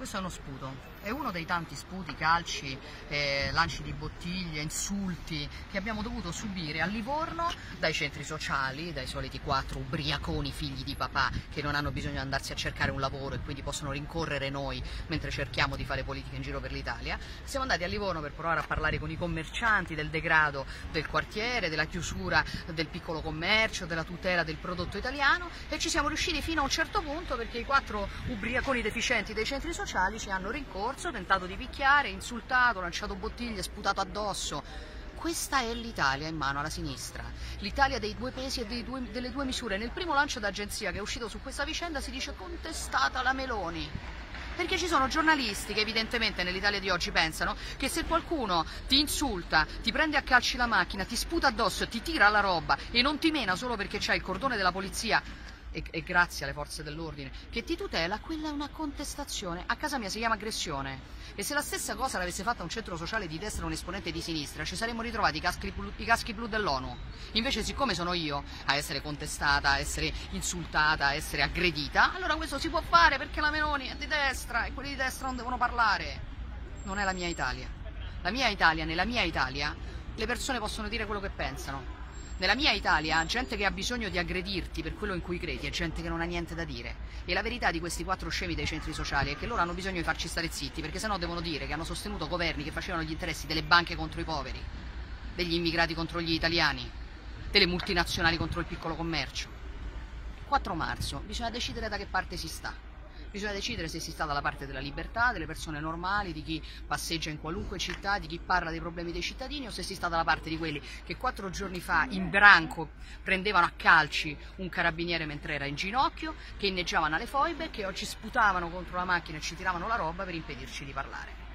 Questo è uno sputo, è uno dei tanti sputi, calci, eh, lanci di bottiglie, insulti che abbiamo dovuto subire a Livorno dai centri sociali, dai soliti quattro ubriaconi figli di papà che non hanno bisogno di andarsi a cercare un lavoro e quindi possono rincorrere noi mentre cerchiamo di fare politica in giro per l'Italia. Siamo andati a Livorno per provare a parlare con i commercianti del degrado del quartiere, della chiusura del piccolo commercio, della tutela del prodotto italiano e ci siamo riusciti fino a un certo punto perché i quattro ubriaconi deficienti dei centri sociali sociali ci hanno rincorso, tentato di picchiare, insultato, lanciato bottiglie, sputato addosso. Questa è l'Italia in mano alla sinistra, l'Italia dei due pesi e due, delle due misure. Nel primo lancio d'agenzia che è uscito su questa vicenda si dice contestata la Meloni. Perché ci sono giornalisti che evidentemente nell'Italia di oggi pensano che se qualcuno ti insulta, ti prende a calci la macchina, ti sputa addosso, ti tira la roba e non ti mena solo perché c'è il cordone della polizia e, e, grazie alle forze dell'ordine, che ti tutela, quella è una contestazione. A casa mia si chiama aggressione. E se la stessa cosa l'avesse fatta un centro sociale di destra o un esponente di sinistra, ci saremmo ritrovati i caschi, blu, i caschi blu dell'ONU. Invece, siccome sono io a essere contestata, a essere insultata, a essere aggredita, allora questo si può fare perché la Meloni è di destra e quelli di destra non devono parlare. Non è la mia Italia. La mia Italia, nella mia Italia, le persone possono dire quello che pensano nella mia Italia, gente che ha bisogno di aggredirti per quello in cui credi è gente che non ha niente da dire. E la verità di questi quattro scemi dei centri sociali è che loro hanno bisogno di farci stare zitti, perché sennò devono dire che hanno sostenuto governi che facevano gli interessi delle banche contro i poveri, degli immigrati contro gli italiani, delle multinazionali contro il piccolo commercio. 4 marzo, bisogna decidere da che parte si sta. Bisogna decidere se si sta dalla parte della libertà, delle persone normali, di chi passeggia in qualunque città, di chi parla dei problemi dei cittadini o se si sta dalla parte di quelli che quattro giorni fa in branco prendevano a calci un carabiniere mentre era in ginocchio, che inneggiavano alle foibe, che oggi sputavano contro la macchina e ci tiravano la roba per impedirci di parlare.